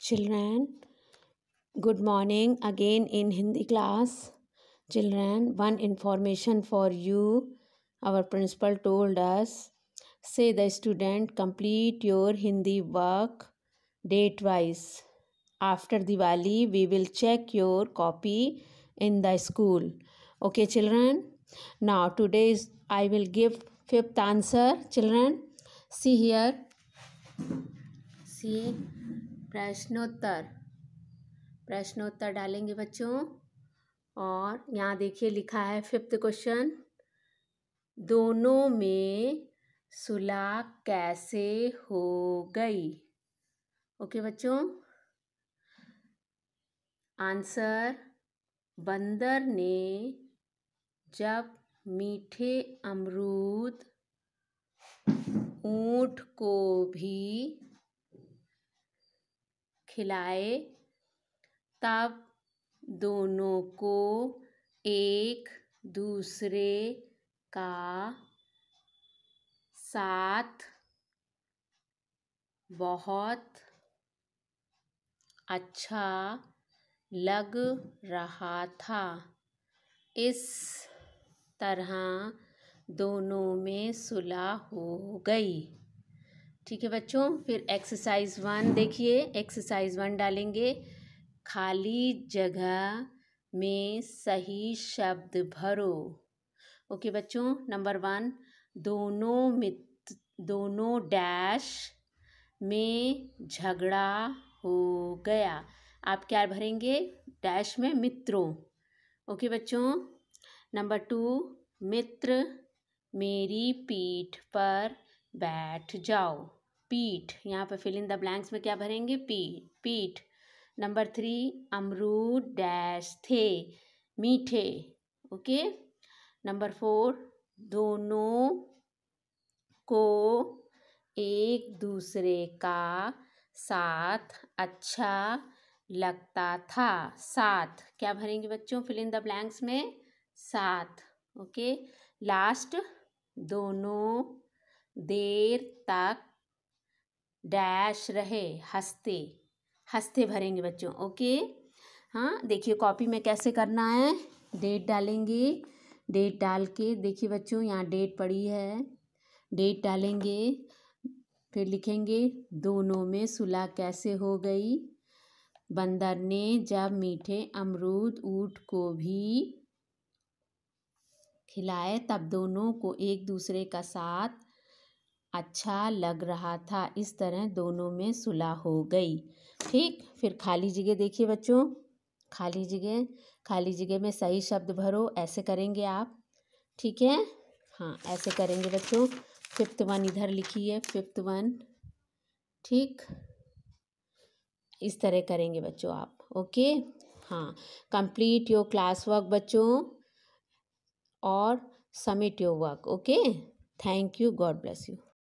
Children, good morning again in Hindi class. Children, one information for you. Our principal told us, say the student complete your Hindi work date wise. After Diwali, we will check your copy in the school. Okay, children. Now, today I will give fifth answer. Children, see here. See प्रश्नोत्तर। प्रश्नोत्तर डालेंगे बच्चों। और यहाँ देखिए लिखा है fifth question दोनों में सुलह कैसे हो गई? ओके बच्चों। आंसर, बंदर ने जब मीठे अमरूद, ऊँट को भी खिलाए, तब दोनों को एक दूसरे का साथ बहुत अच्छा लग रहा था। इस तरह दोनों में सुलह हो गई। ठीक है बच्चों, फिर एक्सरसाइज वन देखिए एक्सरसाइज वन डालेंगे। खाली जगह में सही शब्द भरो। ओके बच्चों नंबर वन दोनों मित्र दोनों डैश में झगड़ा हो गया। आप क्या भरेंगे? डैश में मित्रों। ओके बच्चों नंबर टू मित्र, मेरी पीठ पर बैठ जाओ। पीठ, यहाँ पर फिल इन द ब्लैंक्स में क्या भरेंगे? पी, पीठ। नंबर थ्री अमरूद डैश थे, मीठे ओके नंबर फोर दोनों को एक दूसरे का साथ अच्छा लगता था। साथ, क्या भरेंगे बच्चों? फिल इन द ब्लैंक्स में साथ ओके लास्ट दोनों देर तक डैश रहे, हँसते हँसते भरेंगे बच्चों, ओके? हाँ देखिए कॉपी में कैसे करना है? डेट डालेंगे, डेट डाल के, देखिए बच्चों, यहाँ डेट पड़ी है। डेट डालेंगे, फिर लिखेंगे, दोनों में सुलह कैसे हो गई? बंदर ने जब मीठे अमरूद, ऊट को भी खिलाए, तब दोनों को एक दूसरे का साथ अच्छा लग रहा था। इस तरह दोनों में सुलह हो गई। ठीक, फिर खाली जगह देखिए बच्चों। खाली जगह खाली जगह में सही शब्द भरो। ऐसे करेंगे आप। ठीक है? हाँ ऐसे करेंगे बच्चों। फिफ्थ वन इधर लिखिए फिफ्थ वन ठीक? इस तरह करेंगे बच्चों आप। ओके? हाँ कंप्लीट योर क्लास वर्क बच्चों। और submit your work okay? Thank you God bless you